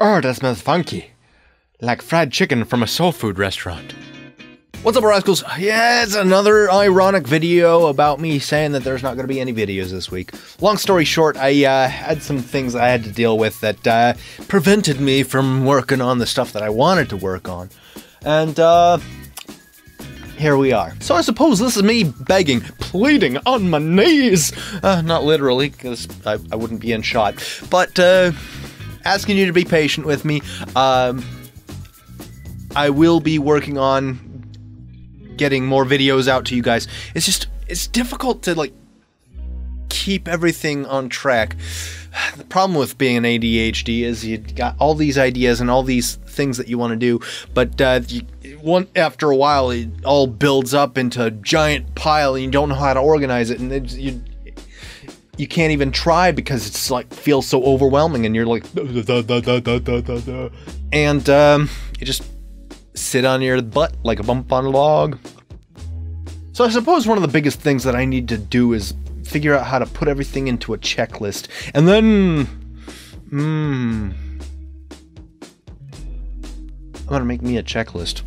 Oh, that smells funky. Like fried chicken from a soul food restaurant. What's up, rascals? Yeah, it's another ironic video about me saying that there's not going to be any videos this week. Long story short, I uh, had some things I had to deal with that uh, prevented me from working on the stuff that I wanted to work on. And, uh, here we are. So I suppose this is me begging, pleading on my knees. Uh, not literally, because I, I, wouldn't be in shot. But, uh, asking you to be patient with me. Um, I will be working on getting more videos out to you guys. It's just, it's difficult to, like, keep everything on track. The problem with being an ADHD is you got all these ideas and all these things that you want to do, but uh, you, one after a while it all builds up into a giant pile and you don't know how to organize it, and you you can't even try because it's like feels so overwhelming, and you're like, and um, you just sit on your butt like a bump on a log. So I suppose one of the biggest things that I need to do is figure out how to put everything into a checklist, and then, hmm, I'm gonna make me a checklist.